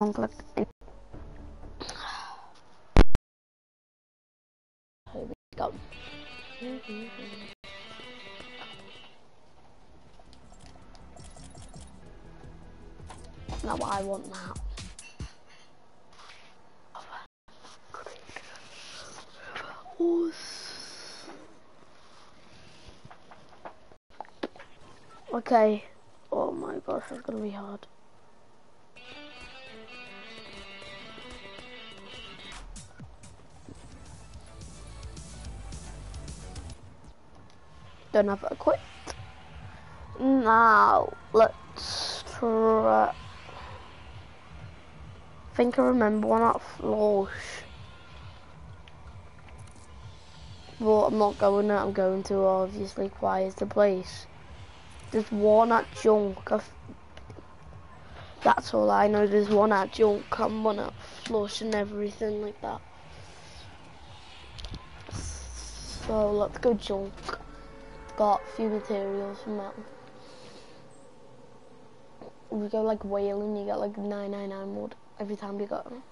on click. Here we go. Now I want that. Okay. Oh my gosh, it's gonna be hard. Don't have it equipped. Now, let's try... I think I remember one at Flourish. But I'm not going there, I'm going to obviously quiet the place. There's one at Junk. That's all I know. There's one at Junk and one at Flush and everything like that. So let's go Junk. Got a few materials from that. We go like whaling, you get like 999 wood every time you go.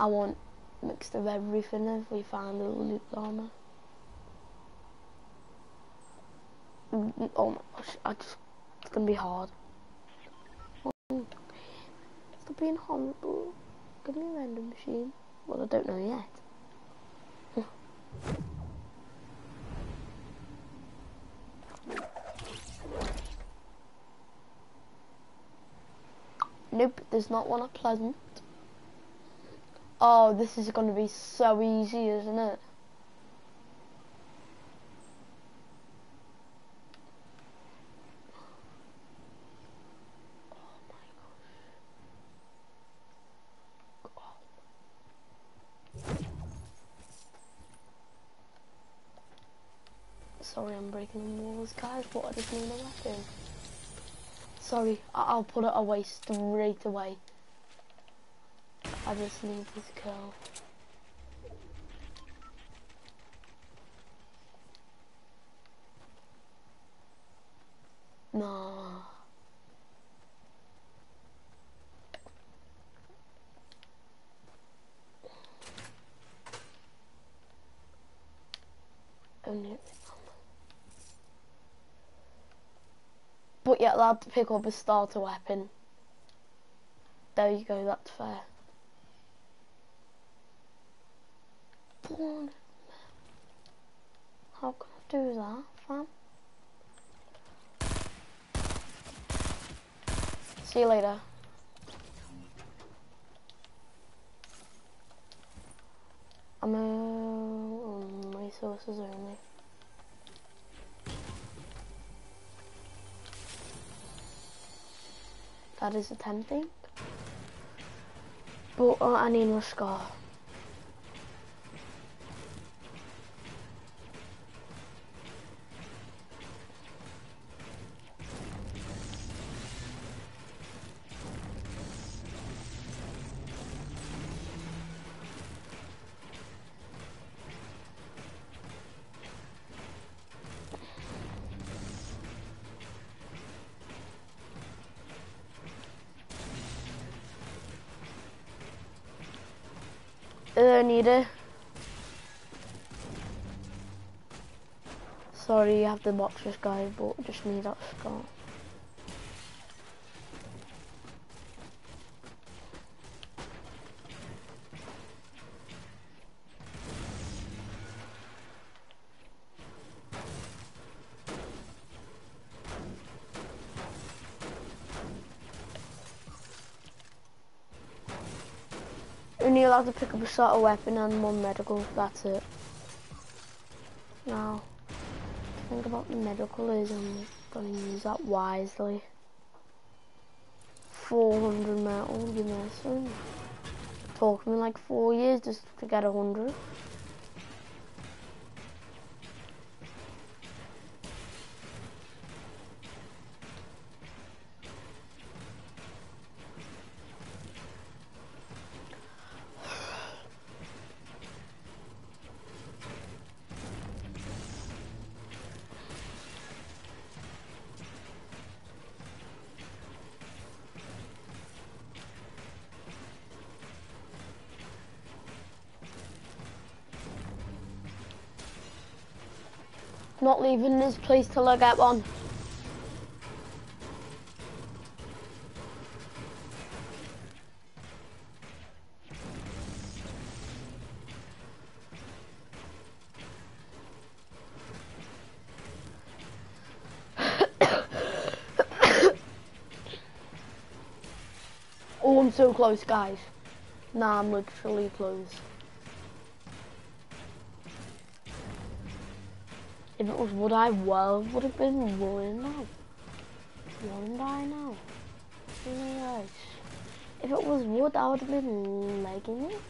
I want mixed of everything if we find a loot armor. Oh my gosh, I just, it's gonna be hard. Stop being horrible. Give me a random machine. Well, I don't know yet. nope, there's not one at Pleasant. Oh, this is gonna be so easy, isn't it? Oh Sorry, I'm breaking the walls, guys, but I just need a weapon. Sorry, I will put it away straight away. I just need this kill. No. Only But yet allowed to pick up a starter weapon. There you go, that's fair. How can I do that, fam? See you later. I'm uh, resources only. That is tempting. But uh, I need my scar. Sorry, you have the boxes, guy, but just need that scar. only allowed to pick up a sort of weapon and one medical, that's it. Now, think about the medicalism, but use that wisely. 400 metal, give me So talk me like four years just to get 100. Not leaving this place till I get one. oh, I'm so close, guys. Nah, I'm literally close. If it was would I well would have been one now. Wouldn't I now? Yes. If it was wood I would have been legging it.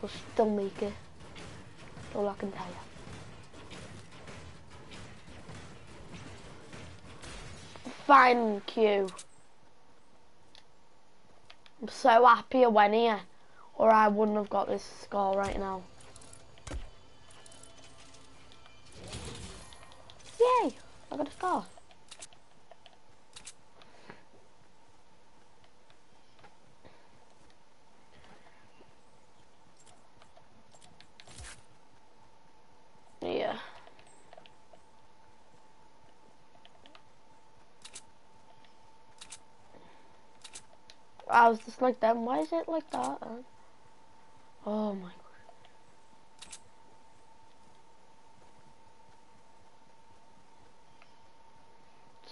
We'll still make it. That's all I can tell you. Thank you. I'm so happy I went here, or I wouldn't have got this score right now. I got a score. Yeah. I was just like that. Why is it like that? Oh my god.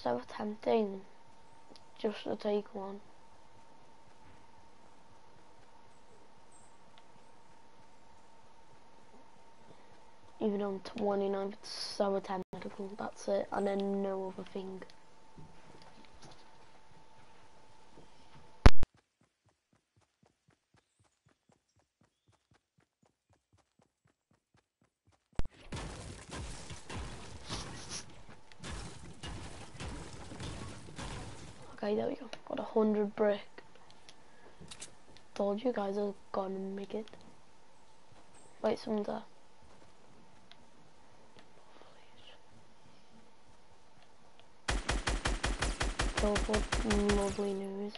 So tempting just to take one. Even though I'm 29, it's so tempting. That's it. And then no other thing. Okay, there we go. Got a hundred brick. Told you guys I was gonna make it. Wait, someone's there. Lovely news.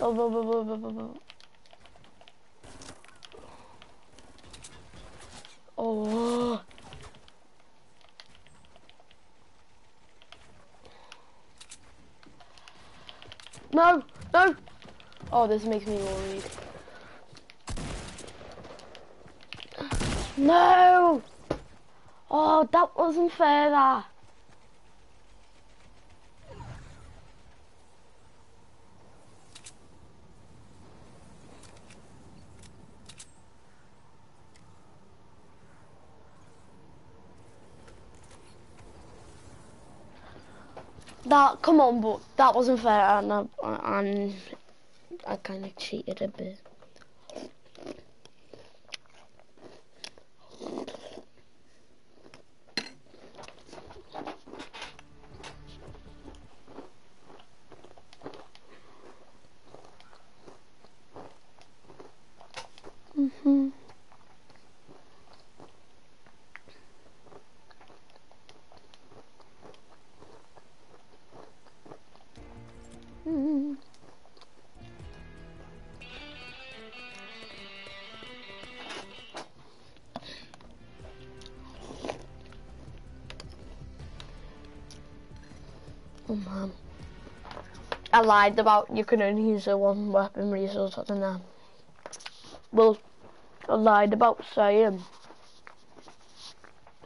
Oh, oh, oh, oh, oh, oh. Oh. oh. No, no. Oh, this makes me worried. No. Oh, that wasn't fair. That. That, come on, but that wasn't fair, and I, and I kind of cheated a bit. Man. I lied about you can only use a one weapon resource at the now. Well, I lied about saying.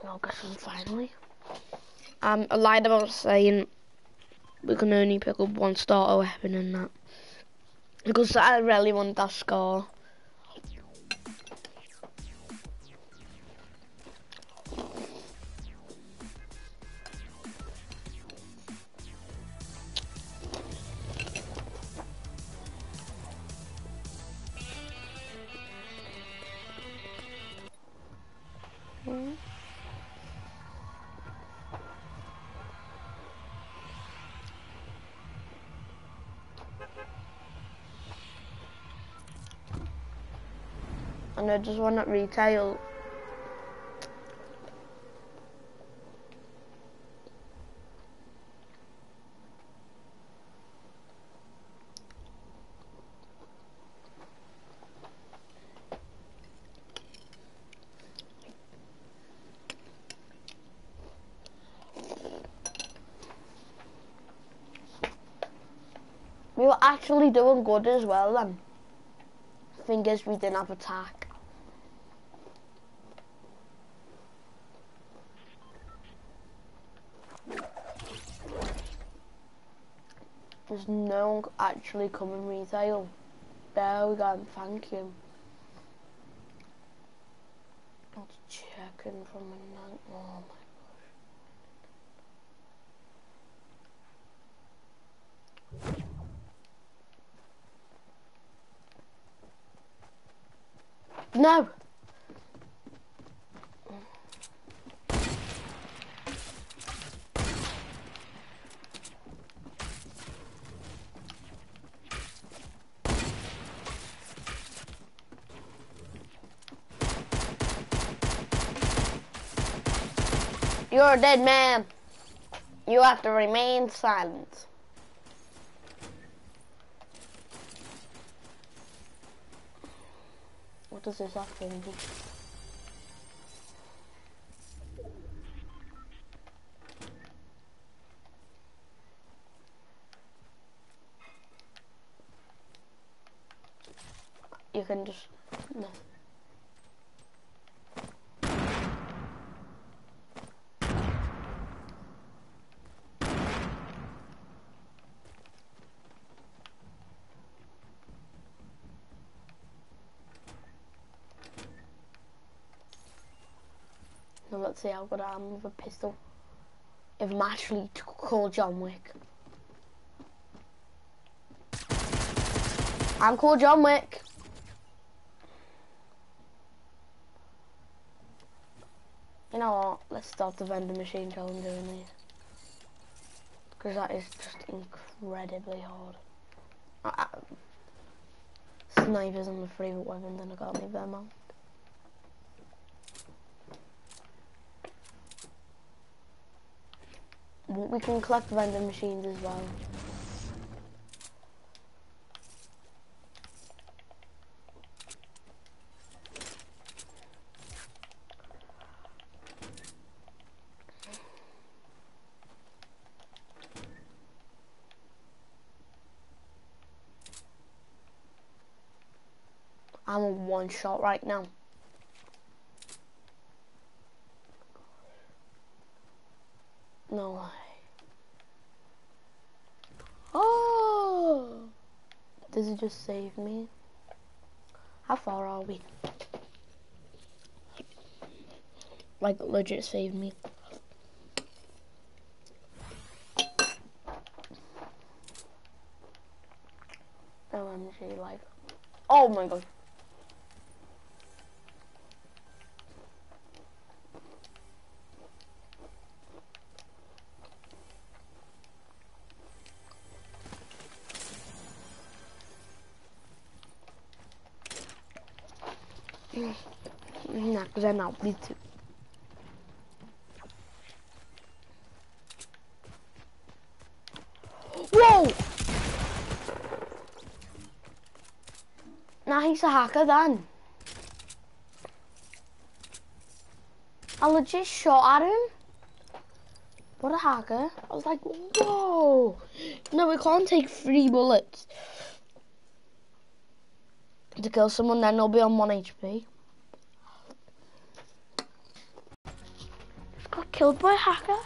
I'll get some finally. Um, I lied about saying we can only pick up one starter weapon and that. Because I really want that score. and I just want at retail. We were actually doing good as well then. fingers is, we didn't have attack. There's no one actually coming retail. Go, thank you. Let's check in from a night. Oh my gosh. No! You're a dead man. You have to remain silent. What does this actually do? You can just no. Now let's see how good I am with a pistol. If I'm actually called John Wick. I'm called John Wick. You know what? Let's start the vending machine challenge doing these. Because that is just incredibly hard. I, I, snipers are my favourite weapon, then I gotta leave them out. We can collect vending machines as well. I'm a one shot right now. No way. Oh! Does it just save me? How far are we? Like, legit save me. OMG, like, oh my god. Nah, because I'm not. Whoa! He's a hacker then. I legit shot at him. What a hacker. I was like, whoa. No, we can't take three bullets to kill someone, then they'll be on 1 HP. Got killed by a hacker.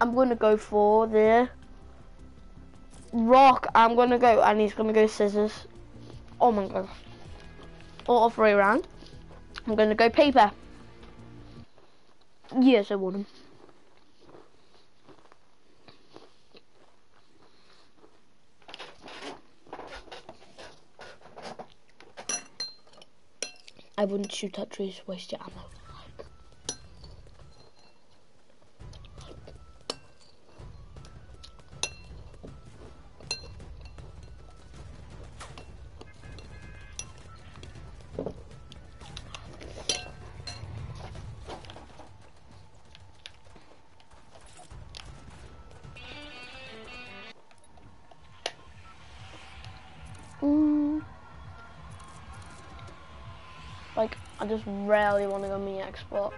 I'm gonna go for the rock. I'm gonna go, and he's gonna go scissors. Oh my god. Auto three round. I'm gonna go paper. Yes, I won him. I wouldn't shoot at trees, waste your ammo. I just rarely want to go my Xbox.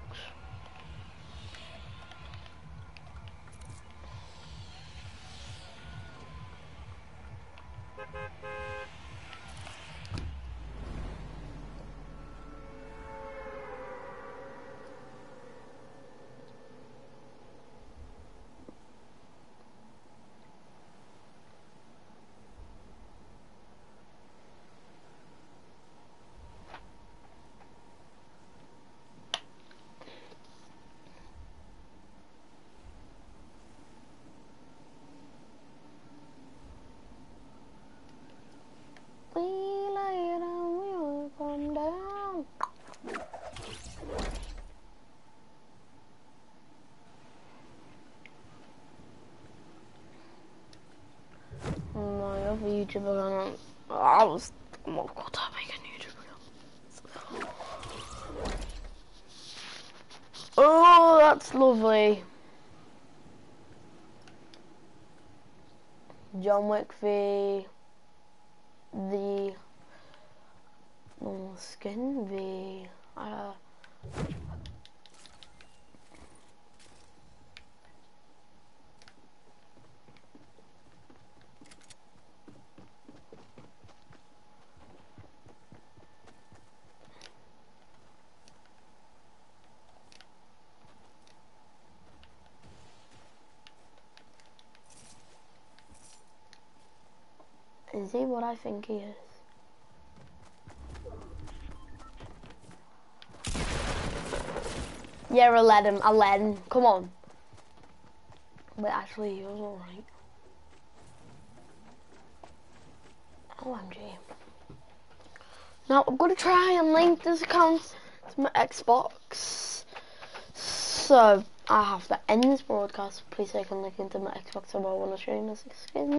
YouTuber I was oh my god I make a YouTuber. Oh that's lovely. John Wick v the normal skin v uh Is he what I think he is? Yeah, I let him. I let him. Come on. But actually, he was alright. OMG. Now, I'm going to try and link this account to my Xbox. So, I have to end this broadcast. Please take a link into my Xbox if I want to stream this skin.